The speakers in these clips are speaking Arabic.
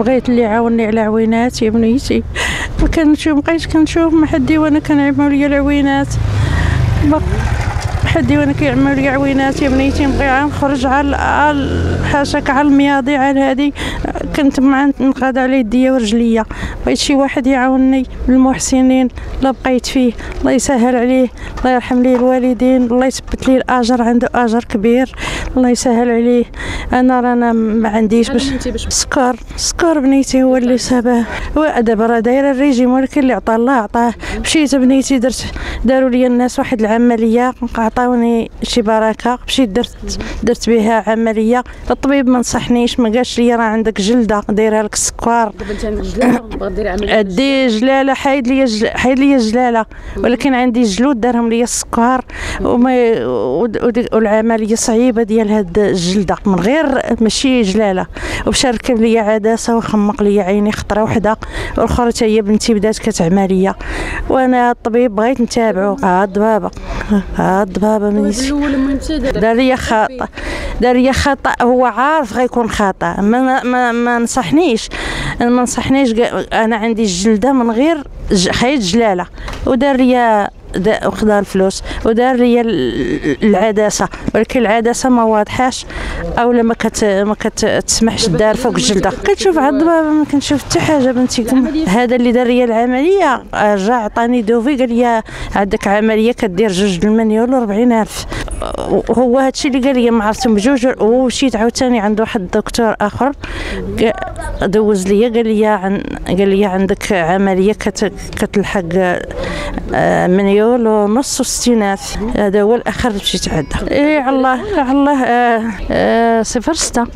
بغيت اللي يعاونني على عويناتي بنيتي. كنشوف مبقيتش كنشوف ما حدي وأنا كنعملوا لي العوينات. حدي وأنا كيعملوا لي عوينات يا بنيتي. نبغي نخرج على- حاشاك على المياضي على هادي كنت مع نقاد على يديا ورجليا بغيت شي واحد يعاونني المحسنين لا بقيت فيه. الله يسهل عليه الله يرحم ليه الوالدين الله يثبت ليه الأجر عنده أجر كبير. الله يسهل عليه. أنا رانا ما عنديش باش سكر سكر بنيتي هو اللي سبب هو دابا راه دايره الريجيم ولكن اللي عطاه الله عطاه. مشيت بنيتي درت داروا لي الناس واحد العملية عطاوني شي بركة. مشيت درت درت بها عملية. الطبيب ما نصحنيش ما قالش لي راه عندك جلده دايره لك السكر دابا انت جلاله باغا ديري عملية أدي جلالة حيد لي جل... حيد لي جلالة. ولكن عندي جلود دارهم لي السكر وما والعملية صعيبة ديال هاد الجلدة. من غير ماشي جلالة. ومشى ركب لي عدسة وخمق لي عيني خطرة وحدة. والاخرى حتى هي بنتي بدات كتعمليه وأنا الطبيب بغيت نتابعو. ها الضبابة. ها الضبابه منيتي الأول المهم انت دار لي خطا دار لي خطا هو عارف غيكون خطا ما ما, ما نصحنيش. ما نصحنيش. أنا عندي الجلده من غير خيط جلالة. ودار لي دا- وخدا الفلوس. ودار لي ال- العدسة. ولكن العدسة ما واضحاش اولا ما كت ما كتسمحش دار فوق الجلدة. عاد الضبابه ما كنشوف حتى حاجة بنتي. هذا اللي دار لي العملية. رجع عطاني دوفي قال لي عندك عملية كدير جوج المليون و ألف. هو هادشي اللي قال لي ما عرفتهم بجوج ومشيت عاوتاني عند واحد الدكتور آخر. دوز لي قال لي عن قال لي عندك عملية كت كتلحق آه، مليون ونص وستينات. هذا هو الآخر مشيت عنده اي على الله على الله آه، آه، صفر ستة.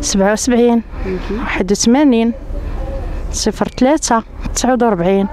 سبعة وسبعين. واحد وثمانين. صفر ثلاثة. تسعة وأربعين.